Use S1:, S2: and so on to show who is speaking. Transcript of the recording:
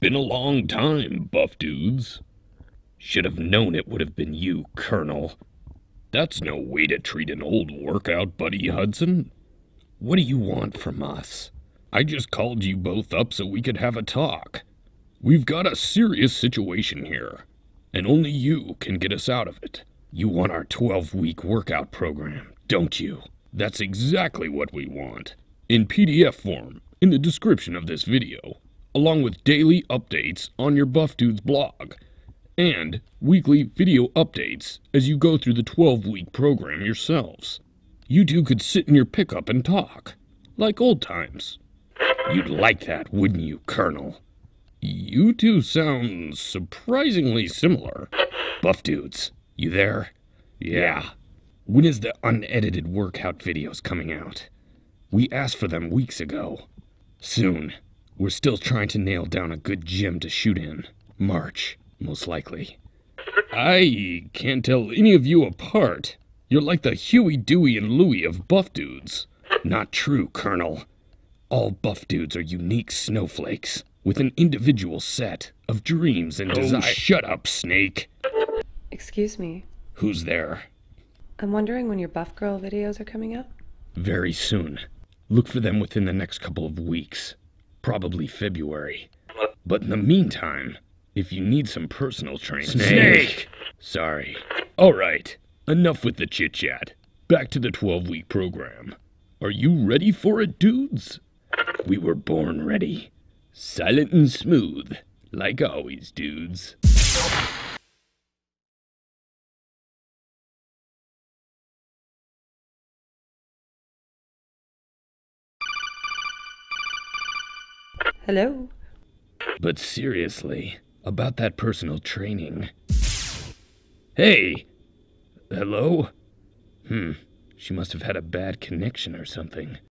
S1: Been a long time, buff dudes. Should have known it would have been you, Colonel. That's no way to treat an old workout buddy, Hudson. What do you want from us? I just called you both up so we could have a talk. We've got a serious situation here, and only you can get us out of it. You want our 12 week workout program, don't you? That's exactly what we want. In PDF form, in the description of this video, along with daily updates on your Buff Dudes blog, and weekly video updates as you go through the 12 week program yourselves. You two could sit in your pickup and talk, like old times. You'd like that, wouldn't you, Colonel? You two sound surprisingly similar. Buff Dudes, you there? Yeah. When is the unedited workout videos coming out? We asked for them weeks ago. Soon. We're still trying to nail down a good gym to shoot in. March, most likely. I can't tell any of you apart. You're like the Huey, Dewey, and Louie of buff dudes. Not true, Colonel. All buff dudes are unique snowflakes with an individual set of dreams and oh, desires. Oh, shut up, Snake.
S2: Excuse me.
S1: Who's there?
S2: I'm wondering when your Buff Girl videos are coming out?
S1: Very soon. Look for them within the next couple of weeks. Probably February. But in the meantime, if you need some personal training.
S3: Snake! Snake.
S1: Sorry. All right. Enough with the chit chat. Back to the 12 week program. Are you ready for it, dudes? We were born ready. Silent and smooth. Like always, dudes.
S2: Hello?
S1: But seriously, about that personal training. Hey! Hello? Hmm, she must have had a bad connection or something.